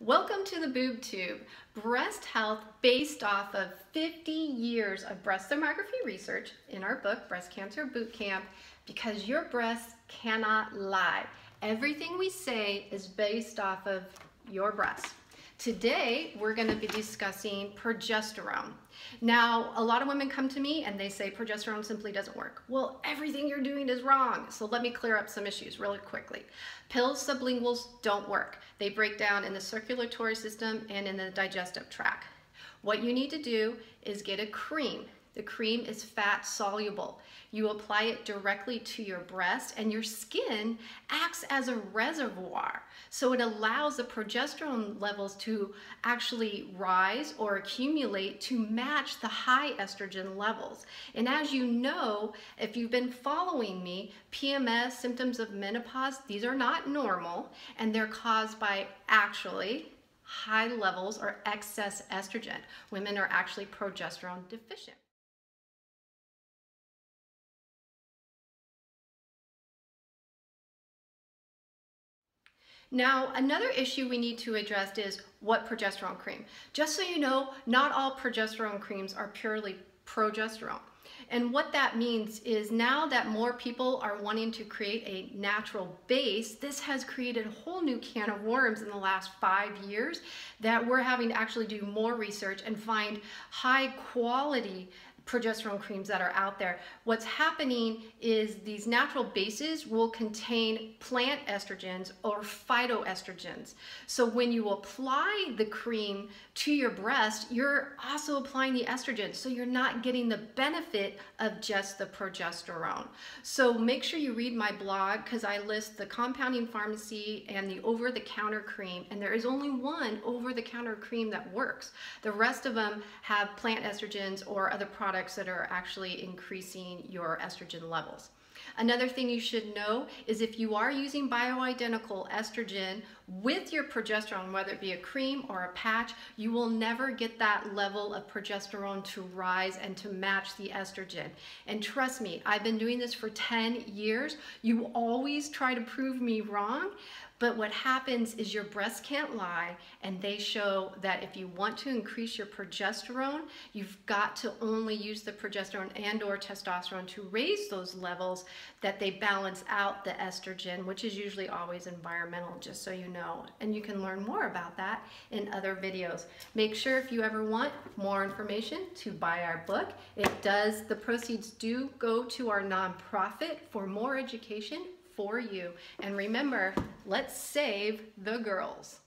Welcome to the Boob Tube, breast health based off of 50 years of breast thermography research in our book, Breast Cancer Boot Camp, because your breasts cannot lie. Everything we say is based off of your breasts. Today, we're gonna be discussing progesterone. Now, a lot of women come to me and they say progesterone simply doesn't work. Well, everything you're doing is wrong. So let me clear up some issues really quickly. Pills, sublinguals don't work. They break down in the circulatory system and in the digestive tract. What you need to do is get a cream the cream is fat soluble. You apply it directly to your breast and your skin acts as a reservoir. So it allows the progesterone levels to actually rise or accumulate to match the high estrogen levels. And as you know, if you've been following me, PMS, symptoms of menopause, these are not normal and they're caused by actually high levels or excess estrogen. Women are actually progesterone deficient. Now, another issue we need to address is what progesterone cream. Just so you know, not all progesterone creams are purely progesterone. And what that means is now that more people are wanting to create a natural base, this has created a whole new can of worms in the last five years that we're having to actually do more research and find high quality progesterone creams that are out there. What's happening is these natural bases will contain plant estrogens or phytoestrogens. So when you apply the cream to your breast, you're also applying the estrogen. So you're not getting the benefit of just the progesterone. So make sure you read my blog because I list the compounding pharmacy and the over-the-counter cream. And there is only one over-the-counter cream that works. The rest of them have plant estrogens or other products products that are actually increasing your estrogen levels. Another thing you should know is if you are using bioidentical estrogen with your progesterone, whether it be a cream or a patch, you will never get that level of progesterone to rise and to match the estrogen. And trust me, I've been doing this for 10 years. You always try to prove me wrong, but what happens is your breasts can't lie, and they show that if you want to increase your progesterone, you've got to only use the progesterone and or testosterone to raise those levels that they balance out the estrogen, which is usually always environmental, just so you know. And you can learn more about that in other videos. Make sure if you ever want more information to buy our book. It does, the proceeds do go to our nonprofit for more education for you. And remember, let's save the girls.